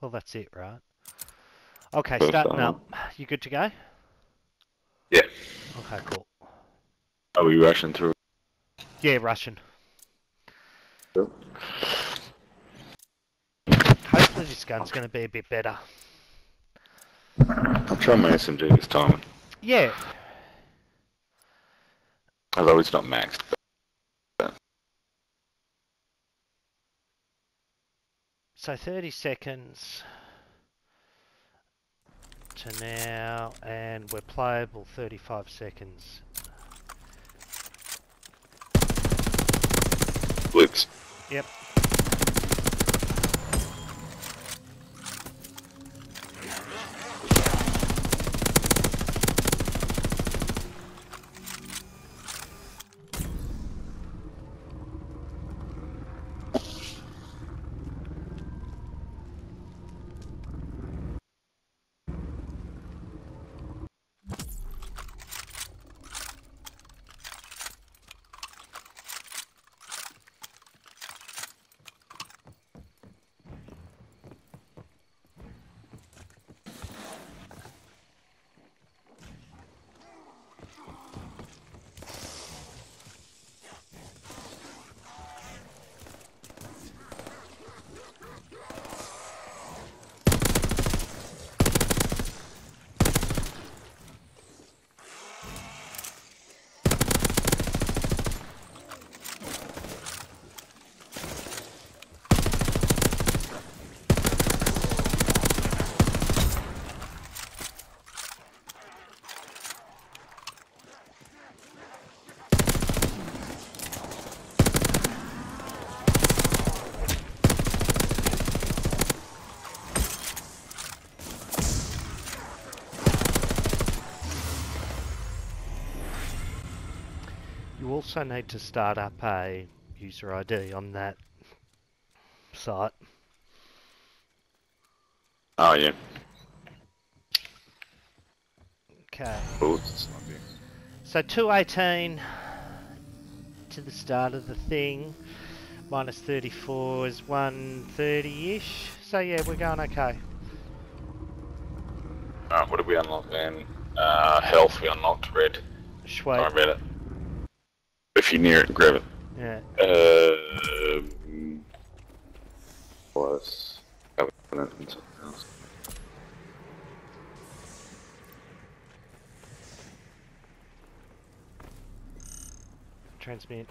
Well, that's it, right? Okay, First starting time. up. You good to go? Yeah. Okay, cool. Are we rushing through? Yeah, Russian. Yep. Hopefully this gun's going to be a bit better. I'm trying my SMG this time, Yeah, although it's not maxed. So 30 seconds to now, and we're playable 35 seconds. Blitz. Yep. You also need to start up a user ID on that site. Oh yeah. Okay. So 218 to the start of the thing. Minus 34 is 130-ish. So yeah, we're going okay. Alright, what did we unlock then? Uh, health we unlocked, red. Sweet. I read it. If you're near it, grab it. Yeah. Um, plus. covenant and something else. Transmit.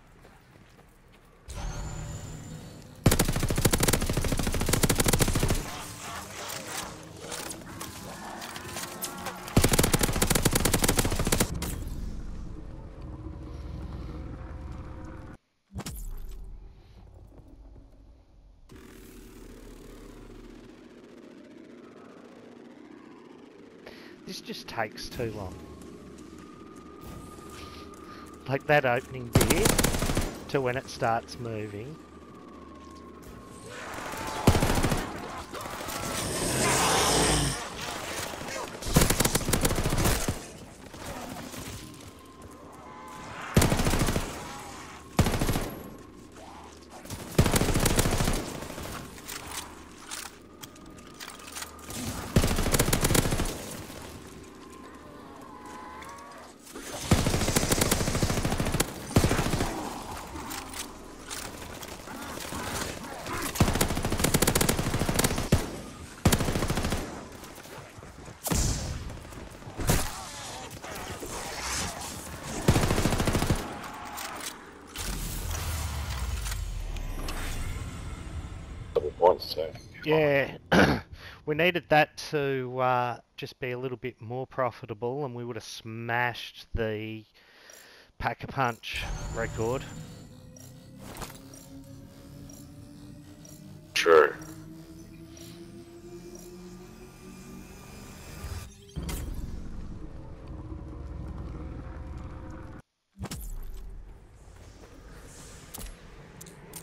This just takes too long. Like that opening bit to when it starts moving. Points, so. Yeah, we needed that to uh, just be a little bit more profitable, and we would have smashed the pack a punch record. True.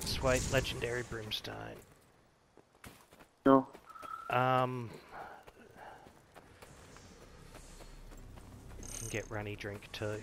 Sweet legendary brimstone. Um, can get runny drink too.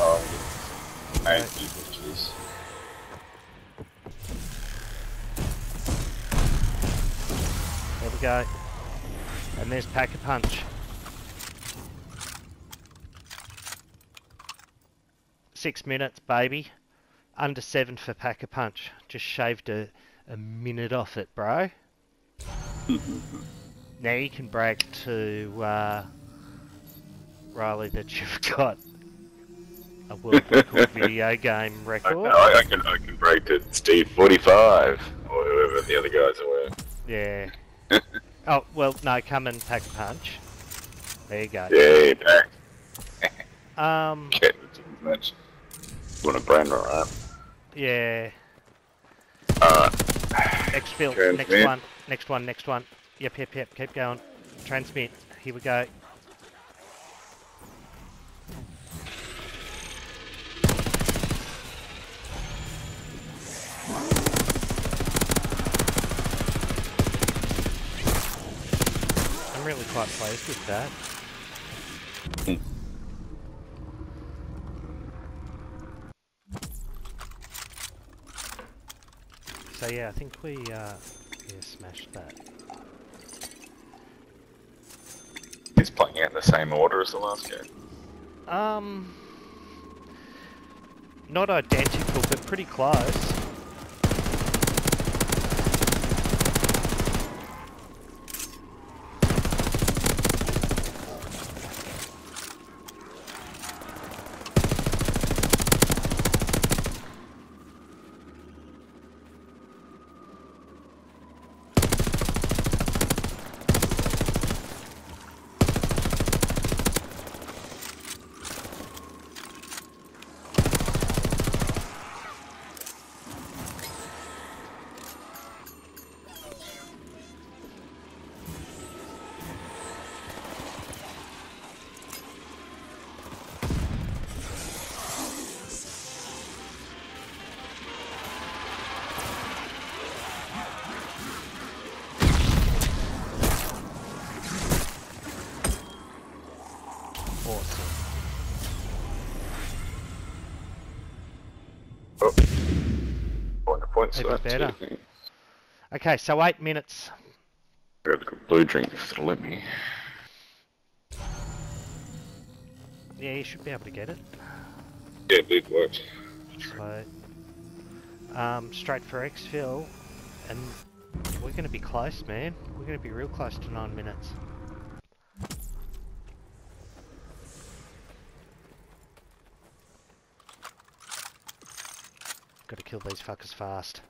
Oh, eight jeez. We go. And there's Pack a Punch. Six minutes, baby. Under seven for Pack a Punch. Just shaved a, a minute off it, bro. now you can brag to uh, Riley that you've got a world record video game I, record. I, I can I can break to Steve forty five or whoever the other guys were. Yeah. Oh, well, no, come and Pack a Punch. There you go. Yeah, pack. Um, Get the match. Want a Brain Rot? yeah. Alright. Next fill, Transmit. next one, next one, next one. Yep, yep, yep, keep going. Transmit, here we go. I'm really quite pleased with that. So yeah, I think we uh, yeah, smashed that. He's playing out in the same order as the last game. Um, not identical, but pretty close. Even so that's better. two. Okay, so eight minutes. Got a blue drink if it'll let me. Yeah, you should be able to get it. Yeah, it works. So, um, straight for exfil, and we're going to be close, man. We're going to be real close to nine minutes. Got to kill these fuckers fast.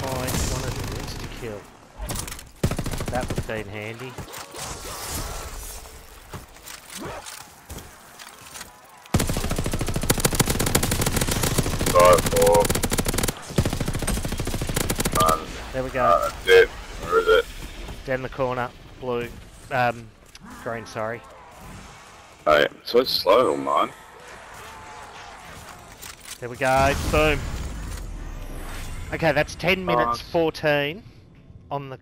Fine, one of them is to kill. That would have been handy. Five, four. One. There we go. Uh, it. Where is it? Down the corner. Blue. Um, green, sorry. Yeah. So it's slow on mine. There we go. Boom. Okay, that's 10 minutes Nice. 14 on the